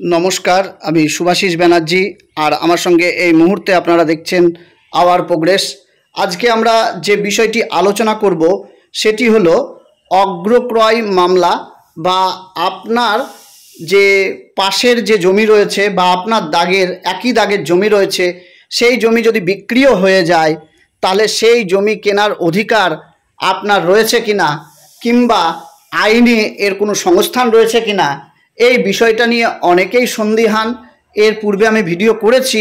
নমস্কার, আমি সুভাষিস ব্যানার্জি আর আমার সঙ্গে এই মুহূর্তে আপনারা দেখছেন আওয়ার প্রোগ্রেস। আজকে আমরা যে বিষয়টি আলোচনা করব সেটি হলো অগ্রক্রয় মামলা বা আপনার যে পাশের যে জমি রয়েছে বা আপনার দাগের, একই দাগের জমি রয়েছে, সেই জমি যদি বিক্রিও হয়ে যায়, তাহলে সেই জমি কেনার অধিকার আপনার রয়েছে কিনা কিংবা আইনে এর কোনো সংস্থান রয়েছে কিনা এই বিষয়টা নিয়ে অনেকেই সন্দিহান। এর পূর্বে আমি ভিডিও করেছি।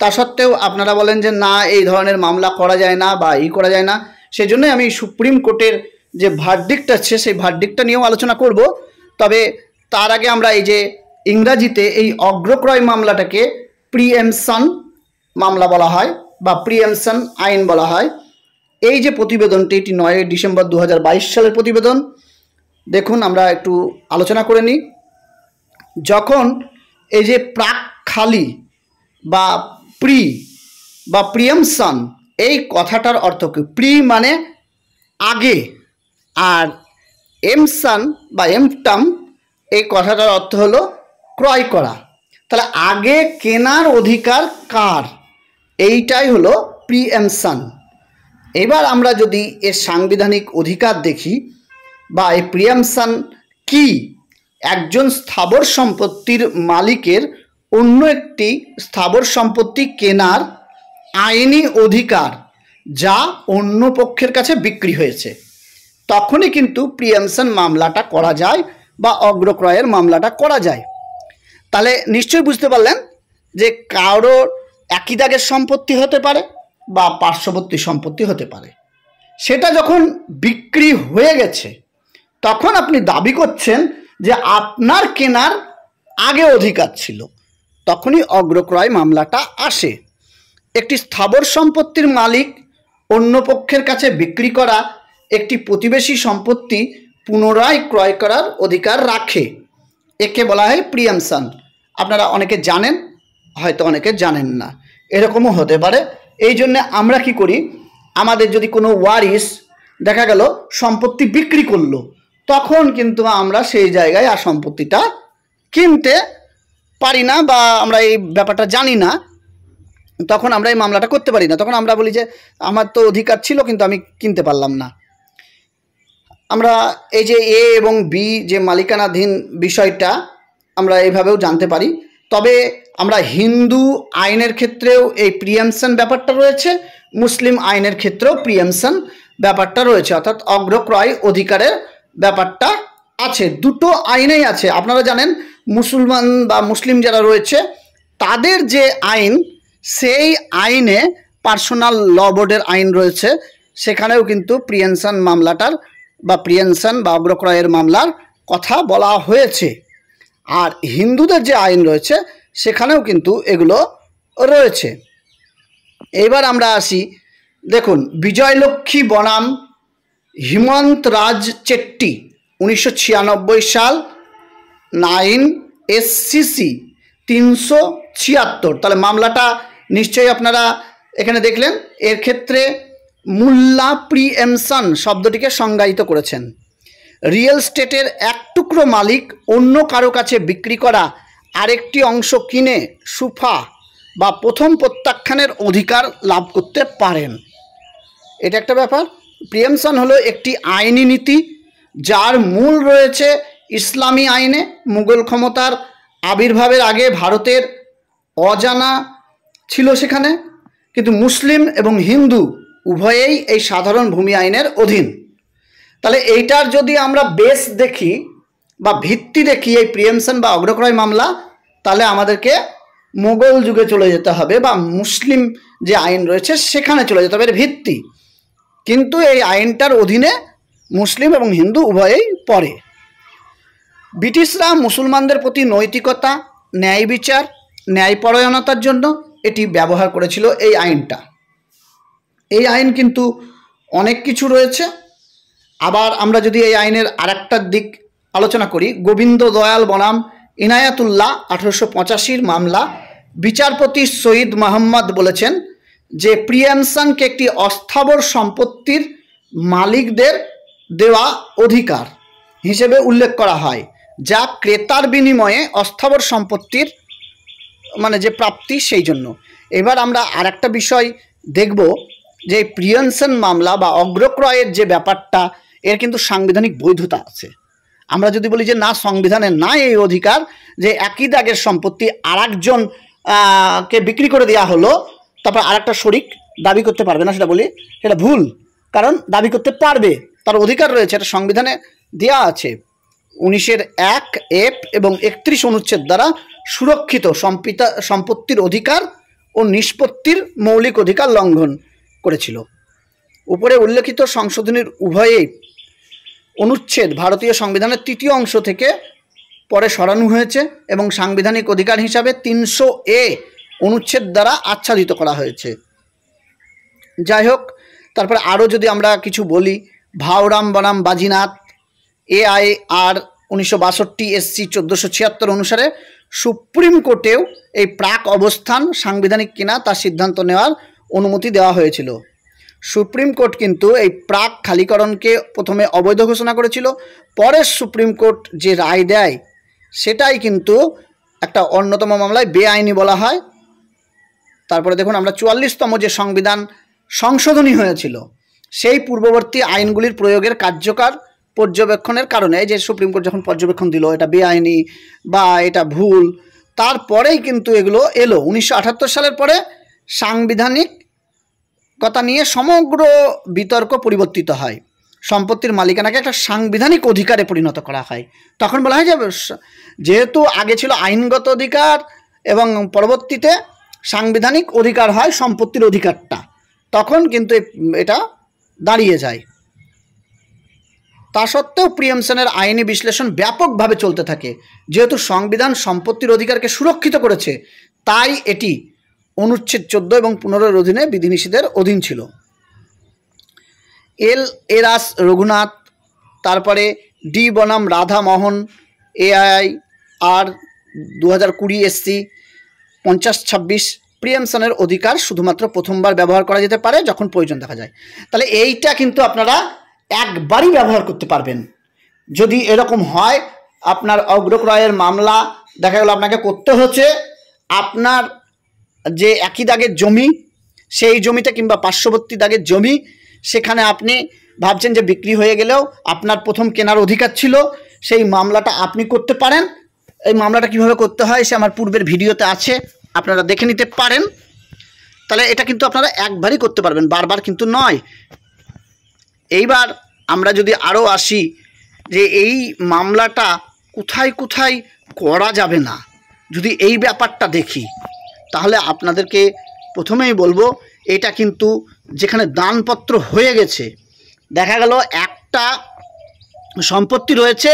তা সত্ত্বেও আপনারা বলেন যে, না, এই ধরনের মামলা করা যায় না বা ই করা যায় না। সেজন্যই আমি সুপ্রিম কোর্টের যে ভার্ডিক্ট আছে, সেই ভার্ডিক্টটা নিয়েও আলোচনা করব। তবে তার আগে আমরা এই যে ইংরাজিতে এই অগ্রক্রয় মামলাটাকে প্রিএমশন মামলা বলা হয় বা প্রিএমশন আইন বলা হয়। এই যে প্রতিবেদনটি, এটি নয় ডিসেম্বর দু হাজার বাইশ সালের প্রতিবেদন। দেখুন, আমরা একটু আলোচনা করে নিই। যখন এই যে প্রাক খালি বা প্রি বা প্রিয়ামসন এই কথাটার অর্থ কী? প্রি মানে আগে। আর এমসান বা এমটাম, এই কথাটার অর্থ হলো ক্রয় করা। তাহলে আগে কেনার অধিকার কার? এইটাই হলো প্রিএমসান এবার আমরা যদি এর সাংবিধানিক অধিকার দেখি বা এই প্রিয়ামসান কি? একজন স্থাবর সম্পত্তির মালিকের অন্য একটি স্থাবর সম্পত্তি কেনার আইনি অধিকার যা অন্য পক্ষের কাছে বিক্রি হয়েছে। তখনই কিন্তু প্রিয়ামশন মামলাটা করা যায় বা অগ্রক্রয়ের মামলাটা করা যায়। তাহলে নিশ্চয়ই বুঝতে পারলেন যে কারোর একই দাগের সম্পত্তি হতে পারে বা পার্শ্ববর্তী সম্পত্তি হতে পারে। সেটা যখন বিক্রি হয়ে গেছে, তখন আপনি দাবি করছেন যে আপনার কেনার আগে অধিকার ছিল। তখনই অগ্রক্রয় মামলাটা আসে। একটি স্থাবর সম্পত্তির মালিক অন্য পক্ষের কাছে বিক্রি করা একটি প্রতিবেশী সম্পত্তি পুনরায় ক্রয় করার অধিকার রাখে। একে বলা হয় প্রিয়ামসান আপনারা অনেকে জানেন, হয়তো অনেকে জানেন না। এরকমও হতে পারে। এই জন্যে আমরা কি করি? আমাদের যদি কোনো ওয়ারিস দেখা গেল সম্পত্তি বিক্রি করল তখন কিন্তু আমরা সেই জায়গায় আর সম্পত্তিটা কিনতে পারি না বা আমরা এই ব্যাপারটা জানি না। তখন আমরা এই মামলাটা করতে পারি না। তখন আমরা বলি যে, আমার তো অধিকার ছিল কিন্তু আমি কিনতে পারলাম না। আমরা এই যে এ এবং বি যে মালিকানাধীন বিষয়টা আমরা এইভাবেও জানতে পারি। তবে আমরা হিন্দু আইনের ক্ষেত্রেও এই প্রিয়ামশন ব্যাপারটা রয়েছে, মুসলিম আইনের ক্ষেত্রেও প্রিয়ামশন ব্যাপারটা রয়েছে। অর্থাৎ অগ্রক্রয় অধিকারের ব্যাপারটা আছে। দুটো আইনেই আছে। আপনারা জানেন, মুসলমান বা মুসলিম যারা রয়েছে, তাদের যে আইন, সেই আইনে পার্সোনাল ল বোর্ডের আইন রয়েছে। সেখানেও কিন্তু প্রিয়েনশন মামলাটার বা প্রিয়েনশন বা অগ্রক্রয়ের মামলার কথা বলা হয়েছে। আর হিন্দুদের যে আইন রয়েছে, সেখানেও কিন্তু এগুলো রয়েছে। এবার আমরা আসি, দেখুন, বিজয়লক্ষ্মী বনাম হিমন্ত রাজ চেট্টি, উনিশশো ছিয়ানব্বই সাল, নাইন এসসিসি তিনশো ছিয়াত্তর। তাহলে মামলাটা নিশ্চয়ই আপনারা এখানে দেখলেন। এর ক্ষেত্রে মুল্লা প্রিএমসন শব্দটিকে সংজ্ঞায়িত করেছেন। রিয়েল স্টেটের এক টুকরো মালিক অন্য কারও কাছে বিক্রি করা আরেকটি অংশ কিনে সুফা বা প্রথম প্রত্যাখ্যানের অধিকার লাভ করতে পারেন। এটা একটা ব্যাপার। প্রিয়েমশন হলো একটি আইনি নীতি যার মূল রয়েছে ইসলামী আইনে মুঘল ক্ষমতার আবির্ভাবের আগে ভারতের অজানা ছিল সেখানে, কিন্তু মুসলিম এবং হিন্দু উভয়েই এই সাধারণ ভূমি আইনের অধীন। তাহলে এইটার যদি আমরা বেস দেখি বা ভিত্তি দেখি এই প্রিয়েমশন বা অগ্রক্রয় মামলা, তাহলে আমাদেরকে মোগল যুগে চলে যেতে হবে বা মুসলিম যে আইন রয়েছে সেখানে চলে যেতে হবে। এর ভিত্তি কিন্তু এই আইনটার অধীনে মুসলিম এবং হিন্দু উভয়েই পড়ে। ব্রিটিশরা মুসলমানদের প্রতি নৈতিকতা, ন্যায় বিচার ন্যায়পরায়ণতার জন্য এটি ব্যবহার করেছিল এই আইনটা। এই আইন কিন্তু অনেক কিছু রয়েছে। আবার আমরা যদি এই আইনের আরেকটা দিক আলোচনা করি, গোবিন্দ দয়াল বনাম ইনায়াতুল্লাহ আঠেরোশো পঁচাশির মামলা বিচারপতি সঈদ মাহমদ বলেছেন যে প্রিয়ামসানকে একটি অস্থাবর সম্পত্তির মালিকদের দেওয়া অধিকার হিসেবে উল্লেখ করা হয়, যা ক্রেতার বিনিময়ে অস্থাবর সম্পত্তির মানে যে প্রাপ্তি সেই জন্য। এবার আমরা আর একটা বিষয় দেখব যে প্রিয়নসন মামলা বা অগ্রক্রয়ের যে ব্যাপারটা, এর কিন্তু সাংবিধানিক বৈধতা আছে। আমরা যদি বলি যে না, সংবিধানে নাই এই অধিকার, যে একই দাগের সম্পত্তি আর কে বিক্রি করে দেওয়া হলো তারপর আর একটা শরিক দাবি করতে পারবে না, সেটা বলি, সেটা ভুল, কারণ দাবি করতে পারবে, তার অধিকার রয়েছে, এটা সংবিধানে দেওয়া আছে। উনিশের এক, এফ এবং একত্রিশ অনুচ্ছেদ দ্বারা সুরক্ষিত সম্পিতা, সম্পত্তির অধিকার ও নিষ্পত্তির মৌলিক অধিকার লঙ্ঘন করেছিল। উপরে উল্লেখিত সংশোধনীর উভয়েই অনুচ্ছেদ ভারতীয় সংবিধানের তৃতীয় অংশ থেকে পরে সরানো হয়েছে এবং সাংবিধানিক অধিকার হিসাবে তিনশো এ অনুচ্ছেদ দ্বারা আচ্ছাদিত করা হয়েছে। যাই হোক তারপরে আরও যদি আমরা কিছু বলি ভাওরাম বনাম বাজিনাথ এআই আর উনিশশো বাষট্টি, এসসি চোদ্দোশো ছিয়াত্তর অনুসারে সুপ্রিম কোর্টেও এই প্রাক অবস্থান সাংবিধানিক কিনা তার সিদ্ধান্ত নেওয়ার অনুমতি দেওয়া হয়েছিল। সুপ্রিম কোর্ট কিন্তু এই প্রাক খালিকরণকে প্রথমে অবৈধ ঘোষণা করেছিল, পরে সুপ্রিম কোর্ট যে রায় দেয়, সেটাই কিন্তু একটা অন্যতম মামলায় বেআইনি বলা হয়। তারপরে দেখুন আমরা চুয়াল্লিশতম যে সংবিধান সংশোধনী হয়েছিল, সেই পূর্ববর্তী আইনগুলির প্রয়োগের কার্যকর পর্যবেক্ষণের কারণে যে সুপ্রিম কোর্ট যখন পর্যবেক্ষণ দিল, এটা বেআইনি বা এটা ভুল, তারপরেই কিন্তু এগুলো এলো। উনিশশো আটাত্তর সালের পরে সাংবিধানিক কথা নিয়ে সমগ্র বিতর্ক পরিবর্তিত হয়। সম্পত্তির মালিকানাকে একটা সাংবিধানিক অধিকারে পরিণত করা হয়। তখন বলা হয় যে, যেহেতু আগে ছিল আইনগত অধিকার এবং পরবর্তীতে সাংবিধানিক অধিকার হয় সম্পত্তির অধিকারটা। তখন কিন্তু এটা দাঁড়িয়ে যায়। তা সত্ত্বেও প্রিয়েমসনের আইনি বিশ্লেষণ ব্যাপকভাবে চলতে থাকে। যেহেতু সংবিধান সম্পত্তির অধিকারকে সুরক্ষিত করেছে, তাই এটি অনুচ্ছেদ চোদ্দ এবং পনেরোর অধীনে বিধিনিষেধের অধীন ছিল। এল এরাস রঘুনাথ, তারপরে ডি বনাম রাধা মোহন এআই আর দু হাজার কুড়ি এসসি পঞ্চাশ, ছাব্বিশ প্রিয়েমসনের অধিকার শুধুমাত্র প্রথমবার ব্যবহার করা যেতে পারে যখন প্রয়োজন দেখা যায়। তাহলে এইটা কিন্তু আপনারা একবারই ব্যবহার করতে পারবেন। যদি এরকম হয়, আপনার অগ্রক্রয়ের মামলা দেখা গেল আপনাকে করতে হচ্ছে, আপনার যে একই দাগের জমি, সেই জমিতে কিংবা পার্শ্ববর্তী দাগের জমি, সেখানে আপনি ভাবছেন যে বিক্রি হয়ে গেলেও আপনার প্রথম কেনার অধিকার ছিল, সেই মামলাটা আপনি করতে পারেন। এই মামলাটা কীভাবে করতে হয় সে আমার পূর্বের ভিডিওতে আছে, আপনারা দেখে নিতে পারেন। তাহলে এটা কিন্তু আপনারা একবারই করতে পারবেন, বারবার কিন্তু নয়। এইবার আমরা যদি আরও আসি যে এই মামলাটা কোথায় কোথায় করা যাবে না, যদি এই ব্যাপারটা দেখি, তাহলে আপনাদেরকে প্রথমেই বলব, এটা কিন্তু যেখানে দানপত্র হয়ে গেছে, দেখা গেল একটা সম্পত্তি রয়েছে,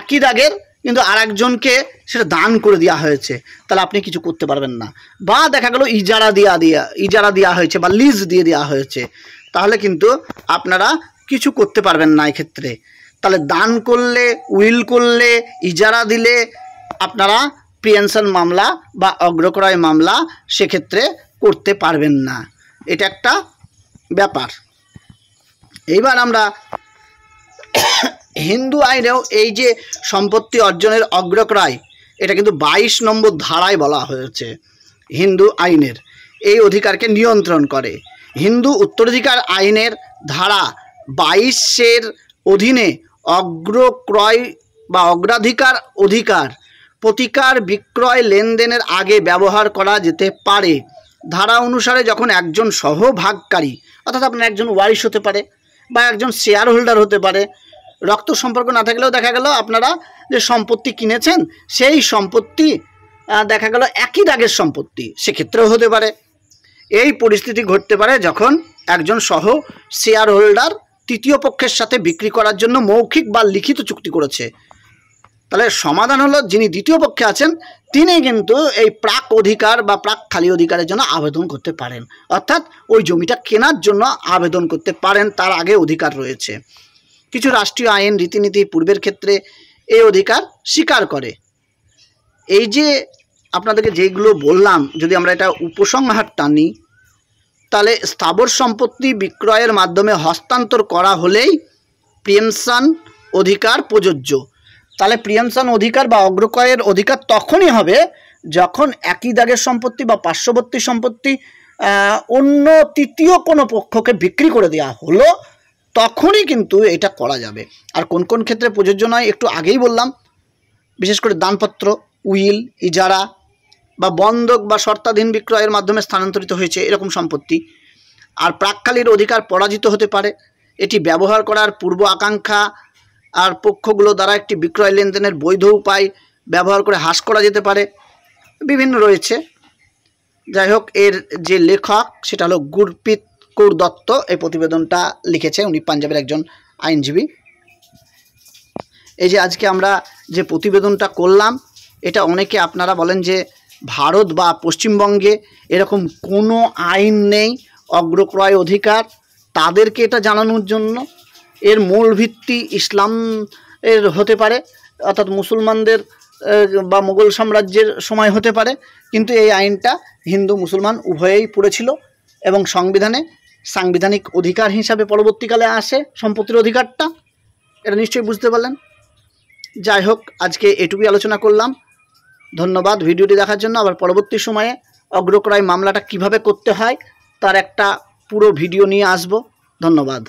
একই দাগের কিন্তু আর একজনকে সেটা দান করে দেওয়া হয়েছে। তাহলে আপনি কিছু করতে পারবেন না। বা দেখা গেল ইজারা দেওয়া দেওয়া ইজারা দেওয়া হয়েছে বা লিজ দিয়ে দেওয়া হয়েছে। তাহলে কিন্তু আপনারা কিছু করতে পারবেন না এক্ষেত্রে। তাহলে দান করলে, উইল করলে, ইজারা দিলে আপনারা প্রিয়েনশন মামলা বা অগ্রক্রয় মামলা সেক্ষেত্রে করতে পারবেন না। এটা একটা ব্যাপার। এইবার আমরা হিন্দু আইনেও এই যে সম্পত্তি অর্জনের অগ্রক্রয়, এটা কিন্তু বাইশ নম্বর ধারায় বলা হয়েছে হিন্দু আইনের। এই অধিকারকে নিয়ন্ত্রণ করে। হিন্দু উত্তরাধিকার আইনের ধারা বাইশের অধীনে অগ্রক্রয় বা অগ্রাধিকার অধিকার, প্রতিকার বিক্রয় লেনদেনের আগে ব্যবহার করা যেতে পারে। ধারা অনুসারে যখন একজন সহভাগকারী, অর্থাৎ আপনার একজন ওয়ারিশ হতে পারে বা একজন শেয়ার হোল্ডার হতে পারে রক্ত সম্পর্ক না থাকলেও দেখা গেল আপনারা যে সম্পত্তি কিনেছেন, সেই সম্পত্তি দেখা গেল একই দাগের সম্পত্তি। সেক্ষেত্রেও হতে পারে। এই পরিস্থিতি ঘটতে পারে যখন একজন সহ শেয়ার হোল্ডার তৃতীয় পক্ষের সাথে বিক্রি করার জন্য মৌখিক বা লিখিত চুক্তি করেছে। তাহলে সমাধান হলো, যিনি দ্বিতীয় পক্ষে আছেন, তিনি কিন্তু এই প্রাক অধিকার বা প্রাক খালি অধিকারের জন্য আবেদন করতে পারেন। অর্থাৎ ওই জমিটা কেনার জন্য আবেদন করতে পারেন, তার আগে অধিকার রয়েছে। কিছু রাষ্ট্রীয় আইন রীতিনীতি পূর্বের ক্ষেত্রে এই অধিকার স্বীকার করে। এই যে আপনাদেরকে যেগুলো বললাম, যদি আমরা এটা উপসংহার টানি, তাহলে স্থাবর সম্পত্তি বিক্রয়ের মাধ্যমে হস্তান্তর করা হলেই প্রিয়েমশন অধিকার প্রযোজ্য। তাহলে প্রিয়ামশন অধিকার বা অগ্রক্রয়ের অধিকার তখনই হবে যখন একই দাগের সম্পত্তি বা পার্শ্ববর্তী সম্পত্তি অন্য তৃতীয় কোনো পক্ষকে বিক্রি করে দেওয়া হলো তখনই কিন্তু এটা করা যাবে। আর কোন কোন ক্ষেত্রে প্রযোজ্য নয়, একটু আগেই বললাম, বিশেষ করে দানপত্র, উইল, ইজারা বা বন্ধক বা শর্তাধীন বিক্রয়ের মাধ্যমে স্থানান্তরিত হয়েছে এরকম সম্পত্তি। আর প্রাককালীর অধিকার পরাজিত হতে পারে, এটি ব্যবহার করার পূর্ব আকাঙ্ক্ষা আর পক্ষগুলো দ্বারা একটি বিক্রয় লেনদেনের বৈধ উপায় ব্যবহার করে হ্রাস করা যেতে পারে। বিভিন্ন রয়েছে। যাই হোক, এর যে লেখক, সেটা হলো গুরপ্রীত কৌর দত্ত এই প্রতিবেদনটা লিখেছে। উনি পাঞ্জাবের একজন আইনজীবী। এই যে আজকে আমরা যে প্রতিবেদনটা করলাম, এটা অনেকে আপনারা বলেন যে ভারত বা পশ্চিমবঙ্গে এরকম কোনো আইন নেই, অগ্রক্রয় অধিকার। তাদেরকে এটা জানানোর জন্য এর মূল ভিত্তি ইসলাম এর হতে পারে, অর্থাৎ মুসলমানদের বা মুঘল সাম্রাজ্যের সময় হতে পারে। কিন্তু এই আইনটা হিন্দু, মুসলমান উভয়েই পড়েছিল এবং সংবিধানে সাংবিধানিক অধিকার হিসাবে পরবর্তীকালে আসে সম্পত্তির অধিকারটা, এটা নিশ্চয়ই বুঝতে পারলেন। যাই হোক, আজকে এটুকুই আলোচনা করলাম। ধন্যবাদ ভিডিওটি দেখার জন্য। আবার পরবর্তী সময়ে অগ্রক্রয় মামলাটা কীভাবে করতে হয়, তার একটা পুরো ভিডিও নিয়ে আসব। ধন্যবাদ।